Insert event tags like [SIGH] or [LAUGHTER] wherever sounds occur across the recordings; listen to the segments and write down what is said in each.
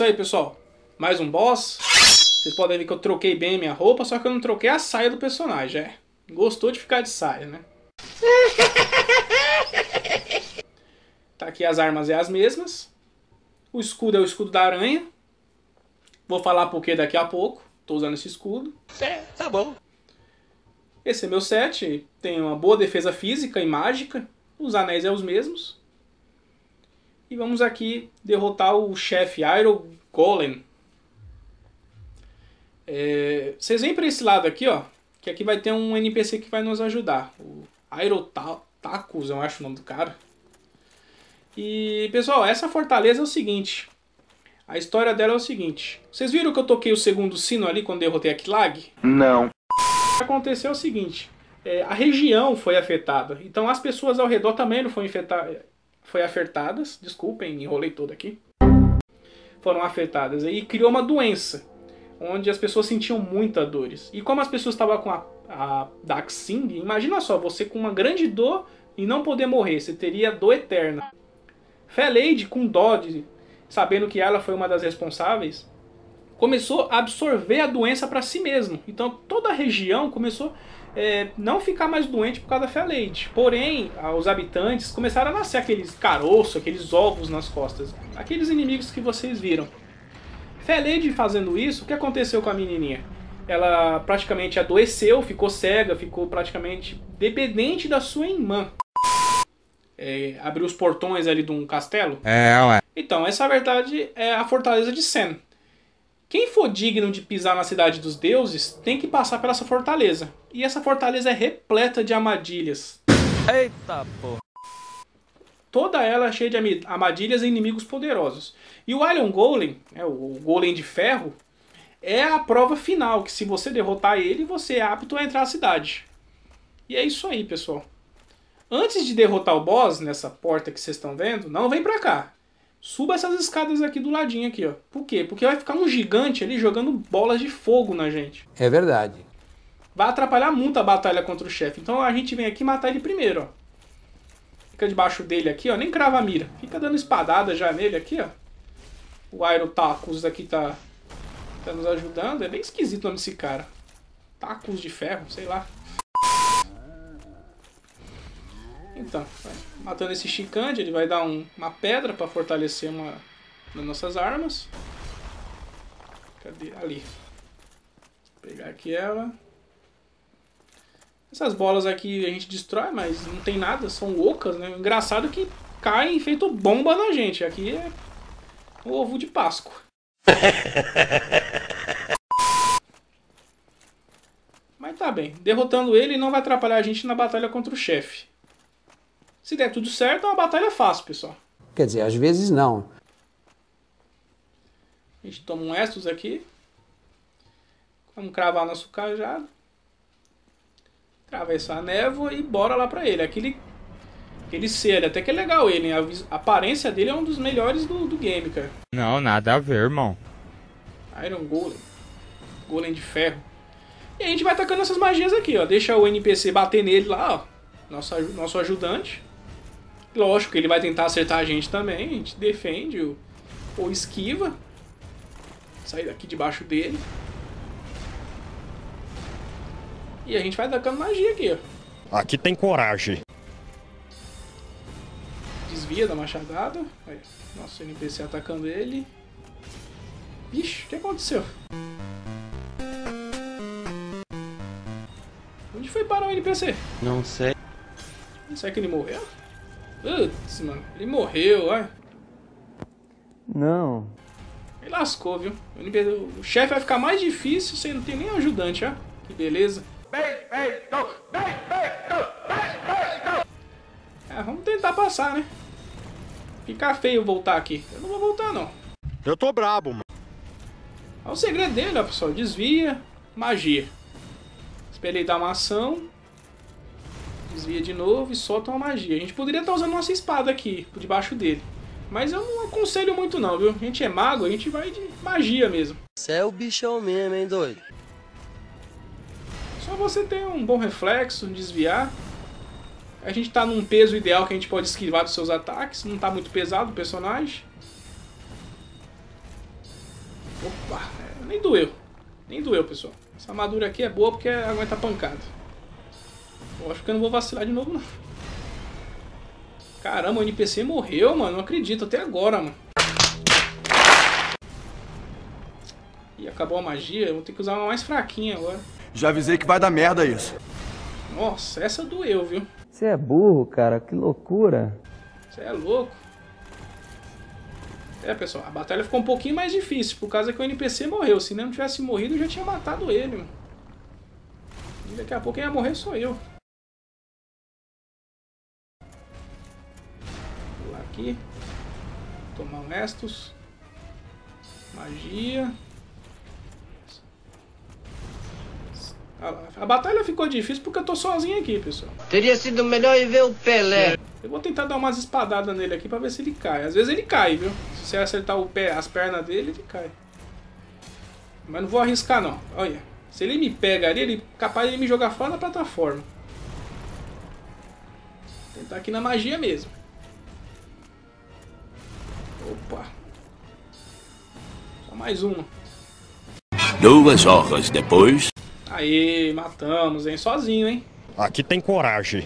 isso aí, pessoal. Mais um boss. Vocês podem ver que eu troquei bem minha roupa, só que eu não troquei a saia do personagem, é. Gostou de ficar de saia, né? [LAUGHS] Tá aqui as armas é as mesmas. O escudo é o escudo da aranha. Vou falar por que daqui a pouco. Tô usando esse escudo. É, tá bom. Esse é meu set. Tem uma boa defesa física e mágica. Os anéis é os mesmos. E vamos aqui derrotar o chefe Iron Golem. É, vocês vêm para esse lado aqui, ó. Que aqui vai ter um NPC que vai nos ajudar. O Aerotacus, eu acho o nome do cara. E, pessoal, essa fortaleza é o seguinte. A história dela é o seguinte. Vocês viram que eu toquei o segundo sino ali quando derrotei a Kilag? Não. O que aconteceu é o seguinte. É, a região foi afetada. Então as pessoas ao redor também não foram foi afetadas. Desculpem, enrolei todo aqui. Foram afetadas. E criou uma doença onde as pessoas sentiam muita dores. E como as pessoas estavam com a, a Daxing, imagina só, você com uma grande dor e não poder morrer, você teria dor eterna. Feleide, com dó de, sabendo que ela foi uma das responsáveis, começou a absorver a doença para si mesmo. Então toda a região começou a é, não ficar mais doente por causa da Feleide. Porém, os habitantes começaram a nascer aqueles caroços, aqueles ovos nas costas. Aqueles inimigos que vocês viram. Feleide fazendo isso, o que aconteceu com a menininha? Ela praticamente adoeceu, ficou cega, ficou praticamente dependente da sua irmã. É, abriu os portões ali de um castelo. É, ué. Então, essa verdade é a fortaleza de Sen. Quem for digno de pisar na cidade dos deuses tem que passar pela essa fortaleza. E essa fortaleza é repleta de armadilhas. Eita porra. Toda ela é cheia de armadilhas e inimigos poderosos. E o Iron Golem, é, o Golem de Ferro, é a prova final, que se você derrotar ele, você é apto a entrar na cidade. E é isso aí, pessoal. Antes de derrotar o boss, nessa porta que vocês estão vendo, não vem pra cá. Suba essas escadas aqui do ladinho aqui, ó. Por quê? Porque vai ficar um gigante ali jogando bolas de fogo na gente. É verdade. Vai atrapalhar muito a batalha contra o chefe. Então a gente vem aqui matar ele primeiro, ó. Fica debaixo dele aqui, ó. Nem crava a mira. Fica dando espadada já nele aqui, ó. O Aero Tacos aqui tá, tá nos ajudando. É bem esquisito o nome desse cara. Tacos de ferro, sei lá. Então, matando esse Chicande, ele vai dar um, uma pedra para fortalecer uma das nossas armas. Cadê? Ali. Vou pegar aqui ela. Essas bolas aqui a gente destrói, mas não tem nada, são ocas, né? Engraçado que caem feito bomba na gente. Aqui é o ovo de Páscoa. [LAUGHS] mas tá bem. Derrotando ele não vai atrapalhar a gente na batalha contra o chefe. Se der tudo certo, é uma batalha fácil, pessoal. Quer dizer, às vezes não. A gente toma um Estus aqui. Vamos cravar nosso cajado. Atravessar a névoa e bora lá pra ele. Aquele, aquele ser, até que é legal ele, a, a aparência dele é um dos melhores do, do game, cara. Não, nada a ver, irmão. Iron Golem. Golem de ferro. E a gente vai tacando essas magias aqui, ó. Deixa o NPC bater nele lá, ó. Nosso, nosso ajudante. Lógico que ele vai tentar acertar a gente também. A gente defende ou, ou esquiva. Sai daqui debaixo dele. E a gente vai tacando magia aqui, ó. Aqui tem coragem. Desvia da machadada. Aí, nosso NPC atacando ele. Vixe, o que aconteceu? Onde foi parar o NPC? Não sei. Será que ele morreu? Putz, mano. Ele morreu, ó. Não. Ele lascou, viu? O, chefe vai ficar mais difícil sem não ter nem ajudante, ó. Que beleza. É, vamos tentar passar, né? Ficar feio voltar aqui. Eu não vou voltar, não. Eu tô brabo, mano. Olha o segredo dele, ó, pessoal. Desvia, magia. Espera ele dar uma ação. Desvia de novo e solta uma magia. A gente poderia estar usando nossa espada aqui, por debaixo dele. Mas eu não aconselho muito não, viu? A gente é mago, a gente vai de magia mesmo. Você é o bichão mesmo, hein, doido? Só você ter um bom reflexo, desviar. A gente tá num peso ideal que a gente pode esquivar dos seus ataques. Não tá muito pesado o personagem. Opa, é, nem doeu. Nem doeu, pessoal. Essa armadura aqui é boa porque aguenta pancada. Eu acho que eu não vou vacilar de novo, não. Caramba, o NPC morreu, mano. Não acredito até agora, mano. E acabou a magia. Eu vou ter que usar uma mais fraquinha agora. Já avisei que vai dar merda isso. Nossa, essa doeu, viu? Você é burro, cara. Que loucura. Você é louco. É, pessoal, a batalha ficou um pouquinho mais difícil, por causa que o NPC morreu. Se não tivesse morrido, eu já tinha matado ele, mano. E daqui a pouco quem ia morrer sou eu. Aqui. Tomar um Estus. Magia. Lá, A batalha ficou difícil porque eu tô sozinho aqui, pessoal. Teria sido melhor ir ver o Pelé. Eu vou tentar dar umas espadadas nele aqui pra ver se ele cai. Às vezes ele cai, viu? Se você acertar o pé, as pernas dele, ele cai. Mas não vou arriscar não. Olha. Se ele me pega ali, ele é capaz de me jogar fora da plataforma. Vou tentar aqui na magia mesmo. Opa. Só mais uma. Duas horas depois. Aí, matamos, hein? Sozinho, hein? Aqui tem coragem.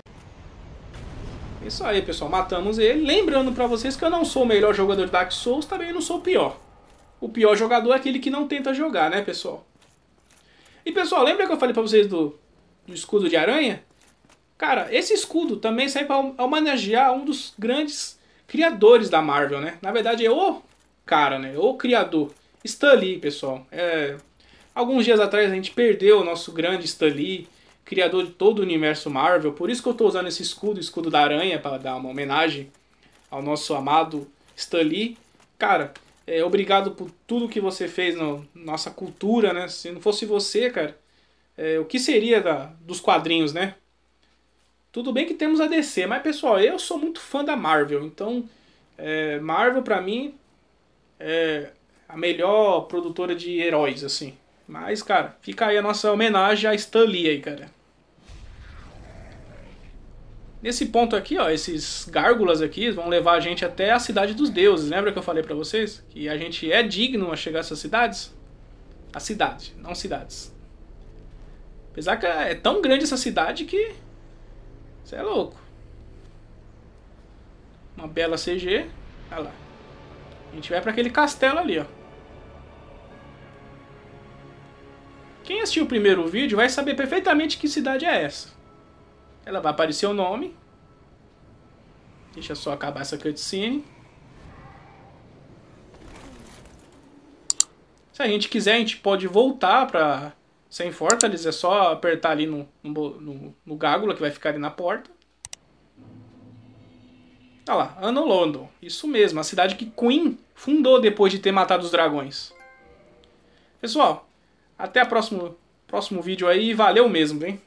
Isso aí, pessoal. Matamos ele. Lembrando pra vocês que eu não sou o melhor jogador de Dark Souls, também não sou o pior. O pior jogador é aquele que não tenta jogar, né, pessoal? E, pessoal, lembra que eu falei pra vocês do, do escudo de aranha? Cara, esse escudo também serve pra homenagear um dos grandes criadores da Marvel, né? Na verdade, é o cara, né? O criador. Stan Lee, pessoal. É... Alguns dias atrás a gente perdeu o nosso grande Stan Lee criador de todo o universo Marvel. Por isso que eu estou usando esse escudo, escudo da aranha, para dar uma homenagem ao nosso amado Stan Lee. Cara, é, obrigado por tudo que você fez na no, nossa cultura, né? Se não fosse você, cara, é, o que seria da, dos quadrinhos, né? Tudo bem que temos a DC, mas pessoal, eu sou muito fã da Marvel, então é, Marvel para mim é a melhor produtora de heróis, assim. Mas, cara, fica aí a nossa homenagem a Stan Lee aí, cara. Nesse ponto aqui, ó, esses gárgulas aqui vão levar a gente até a cidade dos deuses. Lembra que eu falei pra vocês? Que a gente é digno a chegar a essas cidades? A cidade, não cidades. Apesar que é tão grande essa cidade que... Você é louco. Uma bela CG. Olha lá. A gente vai para aquele castelo ali, ó. Quem assistiu o primeiro vídeo vai saber perfeitamente que cidade é essa. Ela vai aparecer o nome. Deixa só acabar essa cutscene. Se a gente quiser, a gente pode voltar pra Sem Fortaleza. É só apertar ali no, no, no, gágula que vai ficar ali na porta. Olha lá, Ano London. Isso mesmo, a cidade que Queen fundou depois de ter matado os dragões. Pessoal, até o próximo, próximo vídeo aí. Valeu mesmo, hein?